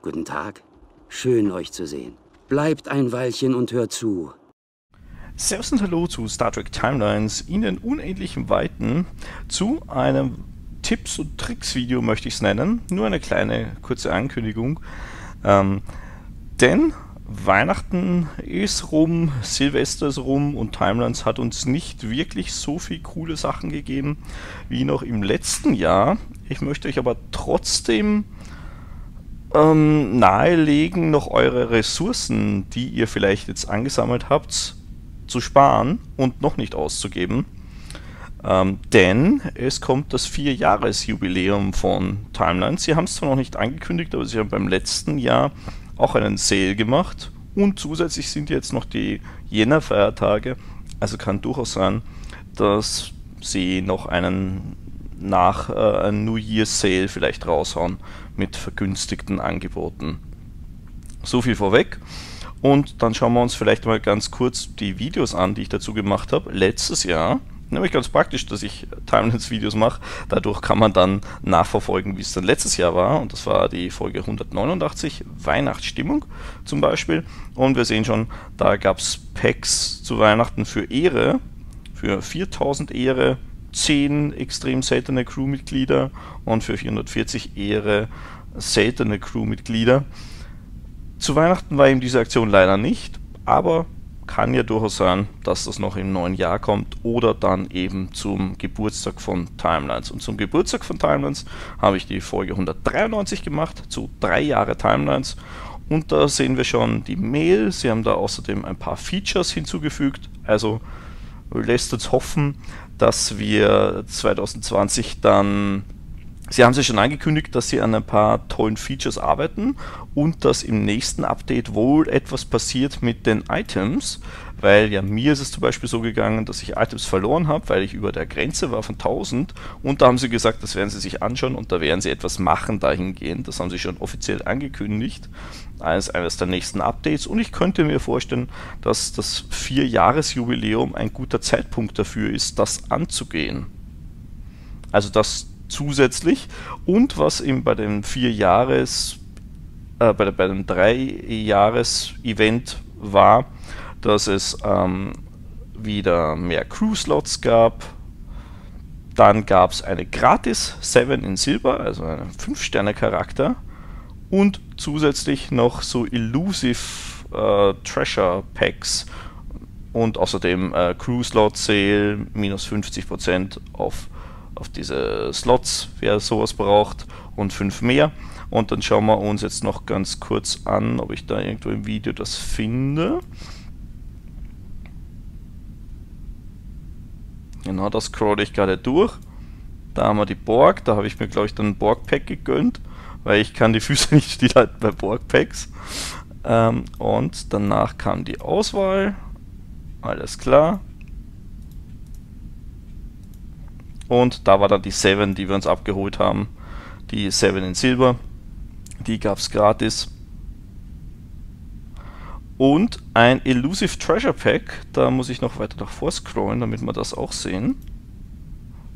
Guten Tag. Schön, euch zu sehen. Bleibt ein Weilchen und hört zu. Servus und Hallo zu Star Trek Timelines in den unendlichen Weiten zu einem Tipps- und Tricks-Video möchte ich es nennen. Nur eine kleine kurze Ankündigung. Ähm, denn Weihnachten ist rum, Silvester ist rum und Timelines hat uns nicht wirklich so viel coole Sachen gegeben wie noch im letzten Jahr. Ich möchte euch aber trotzdem ähm, nahelegen, noch eure Ressourcen, die ihr vielleicht jetzt angesammelt habt, zu sparen und noch nicht auszugeben. Ähm, denn es kommt das Vierjahresjubiläum von Timelines. Sie haben es zwar noch nicht angekündigt, aber sie haben beim letzten Jahr auch einen Sale gemacht und zusätzlich sind jetzt noch die Jänner-Feiertage. Also kann durchaus sein, dass sie noch einen nach äh, New Year Sale vielleicht raushauen mit vergünstigten Angeboten. So viel vorweg. Und dann schauen wir uns vielleicht mal ganz kurz die Videos an, die ich dazu gemacht habe. Letztes Jahr Nämlich ganz praktisch, dass ich Timelines-Videos mache. Dadurch kann man dann nachverfolgen, wie es dann letztes Jahr war. Und das war die Folge 189, Weihnachtsstimmung zum Beispiel. Und wir sehen schon, da gab es Packs zu Weihnachten für Ehre, für 4000 Ehre, 10 extrem seltene Crewmitglieder und für 440 Ehre seltene Crewmitglieder. Zu Weihnachten war eben diese Aktion leider nicht, aber kann ja durchaus sein, dass das noch im neuen Jahr kommt oder dann eben zum Geburtstag von Timelines. Und zum Geburtstag von Timelines habe ich die Folge 193 gemacht, zu drei Jahre Timelines. Und da sehen wir schon die Mail. Sie haben da außerdem ein paar Features hinzugefügt. Also lässt uns hoffen, dass wir 2020 dann Sie haben sich schon angekündigt, dass Sie an ein paar tollen Features arbeiten und dass im nächsten Update wohl etwas passiert mit den Items, weil ja mir ist es zum Beispiel so gegangen, dass ich Items verloren habe, weil ich über der Grenze war von 1000 und da haben Sie gesagt, das werden Sie sich anschauen und da werden Sie etwas machen dahingehend. Das haben Sie schon offiziell angekündigt als eines der nächsten Updates und ich könnte mir vorstellen, dass das Vierjahresjubiläum ein guter Zeitpunkt dafür ist, das anzugehen. Also das zusätzlich. Und was eben bei dem vier Jahres, äh, bei, bei dem drei Jahres Event war, dass es ähm, wieder mehr Crew-Slots gab. Dann gab es eine gratis 7 in Silber, also einen 5-Sterne-Charakter. Und zusätzlich noch so Elusive äh, Treasure Packs und außerdem äh, Crew Slot Sale minus 50% auf auf diese Slots, wer sowas braucht, und fünf mehr. Und dann schauen wir uns jetzt noch ganz kurz an, ob ich da irgendwo im Video das finde. Genau, das scroll ich gerade durch. Da haben wir die Borg, da habe ich mir glaube ich dann ein Borg-Pack gegönnt, weil ich kann die Füße nicht stillhalten bei Borg-Packs. Ähm, und danach kam die Auswahl. Alles klar. Und da war dann die 7, die wir uns abgeholt haben. Die 7 in Silber. Die gab es gratis. Und ein Elusive Treasure Pack. Da muss ich noch weiter nach vor scrollen, damit wir das auch sehen.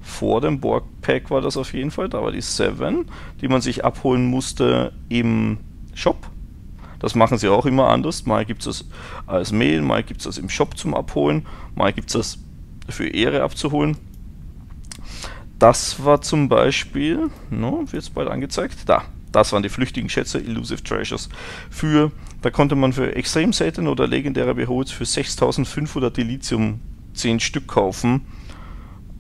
Vor dem Borg Pack war das auf jeden Fall. Da war die 7, die man sich abholen musste im Shop. Das machen sie auch immer anders. Mal gibt es das als Mail, mal gibt es das im Shop zum Abholen, mal gibt es das für Ehre abzuholen das war zum Beispiel, no, wird es bald angezeigt, da, das waren die flüchtigen Schätze, Elusive Treasures. Für, da konnte man für extrem seltene oder legendäre Beholz für 6500 Dilithium 10 Stück kaufen.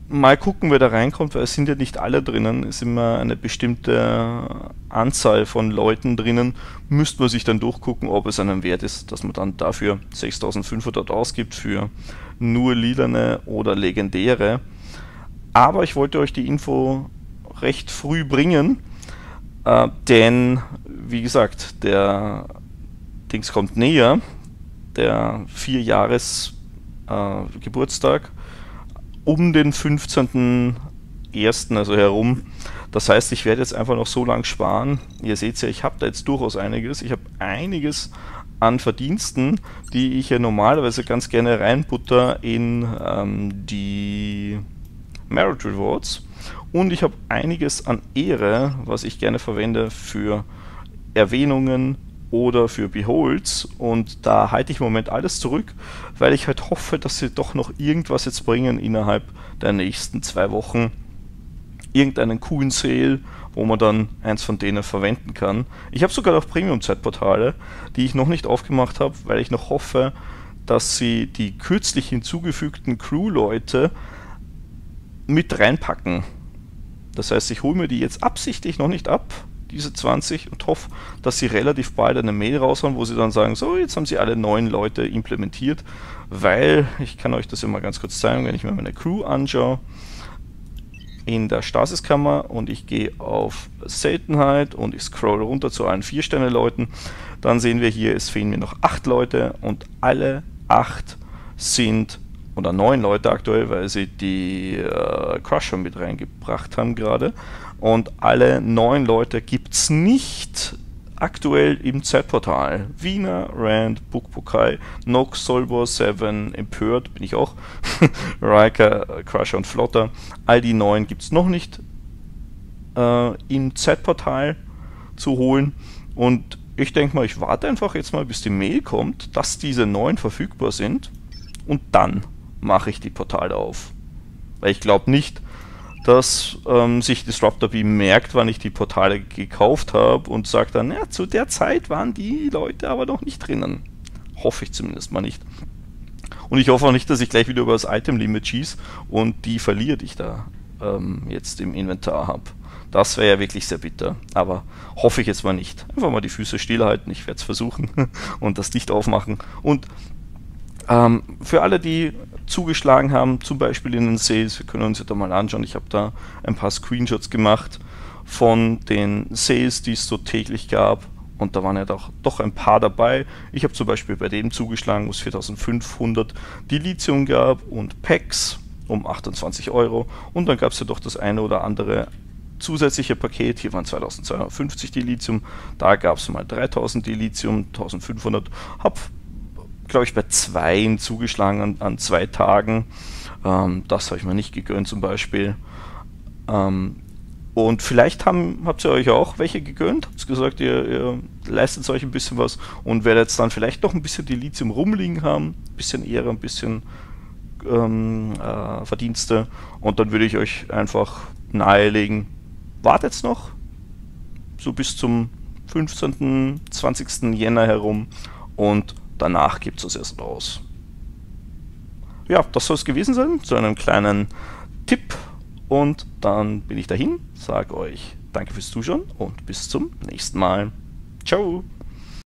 Mal gucken, wer da reinkommt, weil es sind ja nicht alle drinnen, es ist immer eine bestimmte Anzahl von Leuten drinnen. Müsste man sich dann durchgucken, ob es einen Wert ist, dass man dann dafür 6500 ausgibt für nur lilane oder legendäre. Aber ich wollte euch die Info recht früh bringen, äh, denn wie gesagt, der Dings kommt näher, der Vierjahres äh, um den 15.01. also herum. Das heißt, ich werde jetzt einfach noch so lange sparen. Ihr seht ja, ich habe da jetzt durchaus einiges. Ich habe einiges an Verdiensten, die ich ja normalerweise ganz gerne reinbutter in ähm, die Merit Rewards und ich habe einiges an Ehre, was ich gerne verwende für Erwähnungen oder für Beholds und da halte ich im Moment alles zurück, weil ich halt hoffe, dass sie doch noch irgendwas jetzt bringen innerhalb der nächsten zwei Wochen. Irgendeinen coolen Sale, wo man dann eins von denen verwenden kann. Ich habe sogar noch Premium-Zeitportale, die ich noch nicht aufgemacht habe, weil ich noch hoffe, dass sie die kürzlich hinzugefügten Crew-Leute mit reinpacken. Das heißt, ich hole mir die jetzt absichtlich noch nicht ab, diese 20, und hoffe, dass sie relativ bald eine Mail raushauen, wo sie dann sagen, so, jetzt haben sie alle neuen Leute implementiert, weil, ich kann euch das immer ganz kurz zeigen, wenn ich mir meine Crew anschaue, in der Stasiskammer und ich gehe auf Seltenheit und ich scroll runter zu allen 4-Sterne-Leuten, dann sehen wir hier, es fehlen mir noch 8 Leute und alle 8 sind oder neun Leute aktuell, weil sie die äh, Crusher mit reingebracht haben gerade. Und alle neun Leute gibt es nicht aktuell im Z-Portal. Wiener, Rand, Bukbukai, Nox, Solbor, Seven, Empört, bin ich auch, Riker, Crusher und Flotter. All die neun gibt es noch nicht äh, im Z-Portal zu holen. Und ich denke mal, ich warte einfach jetzt mal, bis die Mail kommt, dass diese neun verfügbar sind. Und dann mache ich die Portale auf. Weil ich glaube nicht, dass ähm, sich Disruptor B merkt, wann ich die Portale gekauft habe und sagt dann, ja, zu der Zeit waren die Leute aber noch nicht drinnen. Hoffe ich zumindest mal nicht. Und ich hoffe auch nicht, dass ich gleich wieder über das Item Limit schieße und die verliere, die ich da ähm, jetzt im Inventar habe. Das wäre ja wirklich sehr bitter. Aber hoffe ich jetzt mal nicht. Einfach mal die Füße stillhalten. Ich werde es versuchen und das Licht aufmachen. Und ähm, für alle, die zugeschlagen haben, zum Beispiel in den Sales, wir können uns ja da mal anschauen, ich habe da ein paar Screenshots gemacht von den Sales, die es so täglich gab. Und da waren ja doch, doch ein paar dabei. Ich habe zum Beispiel bei dem zugeschlagen, wo es 4500 Dilithium gab und Packs um 28 Euro. Und dann gab es ja doch das eine oder andere zusätzliche Paket, hier waren 2250 Dilithium, da gab es mal 3000 Dilithium, 1500, habe glaube ich, bei zwei zugeschlagen an, an zwei Tagen. Ähm, das habe ich mir nicht gegönnt zum Beispiel. Ähm, und vielleicht haben, habt ihr euch auch welche gegönnt, habt gesagt, ihr, ihr, leistet euch ein bisschen was und werdet dann vielleicht noch ein bisschen die Lithium rumliegen haben, ein bisschen Ehre, ein bisschen ähm, äh, Verdienste und dann würde ich euch einfach nahelegen, wartet noch, so bis zum 15., 20. Jänner herum und danach gibt es erst raus. Ja, das soll es gewesen sein, zu einem kleinen Tipp. Und dann bin ich dahin, sage euch danke fürs Zuschauen und bis zum nächsten Mal. Ciao!